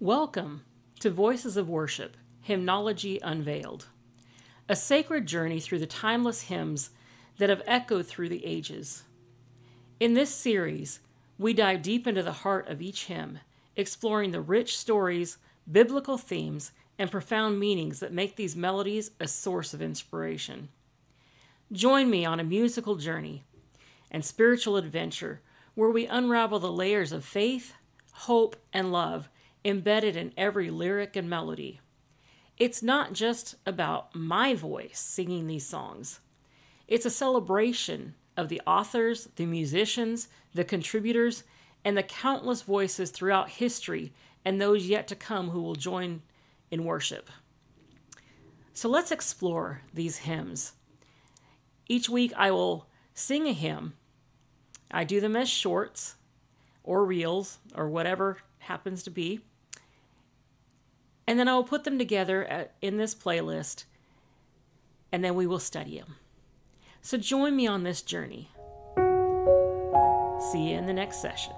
Welcome to Voices of Worship Hymnology Unveiled, a sacred journey through the timeless hymns that have echoed through the ages. In this series, we dive deep into the heart of each hymn, exploring the rich stories, biblical themes, and profound meanings that make these melodies a source of inspiration. Join me on a musical journey and spiritual adventure where we unravel the layers of faith, hope, and love embedded in every lyric and melody. It's not just about my voice singing these songs, it's a celebration of the authors, the musicians, the contributors, and the countless voices throughout history and those yet to come who will join in worship. So let's explore these hymns. Each week I will sing a hymn. I do them as shorts or reels or whatever happens to be. And then I will put them together uh, in this playlist and then we will study them. So join me on this journey. See you in the next session.